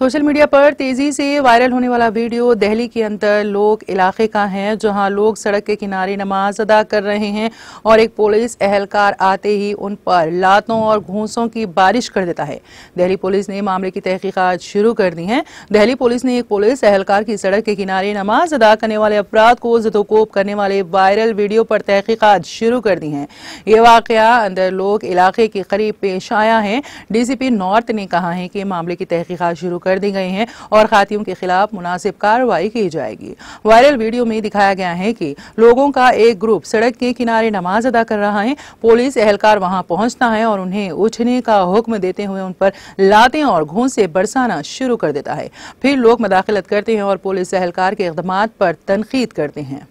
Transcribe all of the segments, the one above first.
Social media पर तेज़ी से वायरल होने वाला वीडियो दिल्ली के अंदर लोग इलाके का है, जहाँ लोग सड़क के किनारे नमाज़ अदा कर रहे हैं और एक पुलिस एहलकार आते ही उन पर लातों और घूसों की बारिश कर देता है। दिल्ली पुलिस ने मामले की तहकीकात शुरू कर दी है। दिल्ली पुलिस ने एक पुलिस एहलकार की सड़क के किनारे नमाज़ अदा करने वाले अपराध को जदोकोप करने वाले वायरल वीडियो पर तहकीकात शुरू कर दी है। ये वाकया अंदर लोग इलाके के करीब पेश आया है। डीसीपी नॉर्थ ने कहा है कि मामले की तहकीकात शुरू कर दी गई हैं और खातियों के खिलाफ मुनासिब कार्रवाई की जाएगी। वायरल वीडियो में दिखाया गया है कि लोगों का एक ग्रुप सड़क के किनारे नमाज़ अदा कर रहा है। पुलिस एहलकार वहाँ पहुँचता है और उन्हें उठने का हुक्म देते हुए उन पर लातें और घूंसे बरसाना शुरू कर देता है। फिर लोग मदाखलत करते हैं और पुलिस एहलकार के इकदाम पर तनकीद करते हैं।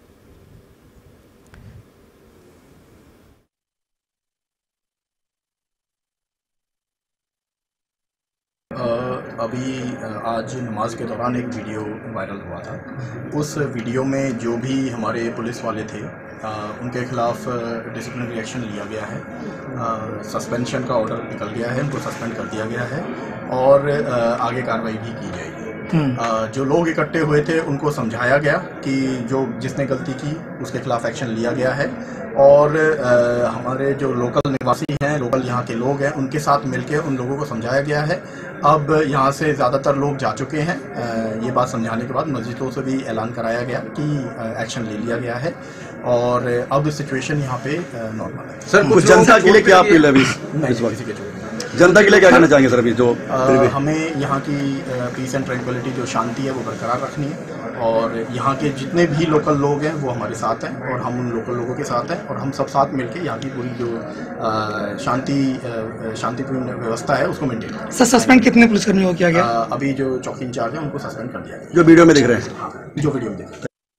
अभी आज नमाज़ के दौरान एक वीडियो वायरल हुआ था उस वीडियो में जो भी हमारे पुलिस वाले थे उनके खिलाफ डिसिप्लिनरी एक्शन लिया गया है सस्पेंशन का ऑर्डर निकल गया है, उनको सस्पेंड कर दिया गया है और आगे कार्रवाई भी की जाएगी। जो लोग इकट्ठे हुए थे उनको समझाया गया कि जो जिसने गलती की उसके खिलाफ एक्शन लिया गया है। और आ, हमारे जो लोकल निवासी हैं लोकल यहाँ के लोग हैं उनके साथ मिलकर उन लोगों को समझाया गया है। अब यहाँ से ज़्यादातर लोग जा चुके हैं। आ, ये बात समझाने के बाद मस्जिदों से भी ऐलान कराया गया कि एक्शन ले लिया गया है। और अब सिचुएशन यहाँ पे नॉर्मल है। सर कुछ जनता के लिए क्या अपील है किसी के जनता के लिए क्या कहना चाहेंगे सर अभी जो हमें यहाँ की पीस एंड ट्रैंक्विलिटी जो शांति है वो बरकरार रखनी है। और यहाँ के जितने भी लोकल लोग हैं वो हमारे साथ हैं और हम उन लोकल लोगों के साथ हैं और हम सब साथ मिलके यहाँ की पूरी जो शांति शांतिपूर्ण व्यवस्था है उसको मेंटेन करें। सर सस्पेंड कितने पुलिसकर्मियों को किया गया? अभी जो चौकी इंचार्ज है उनको सस्पेंड कर दिया गया। जो वीडियो में देख रहे हैं? हाँ जो वीडियो में देख रहे हैं।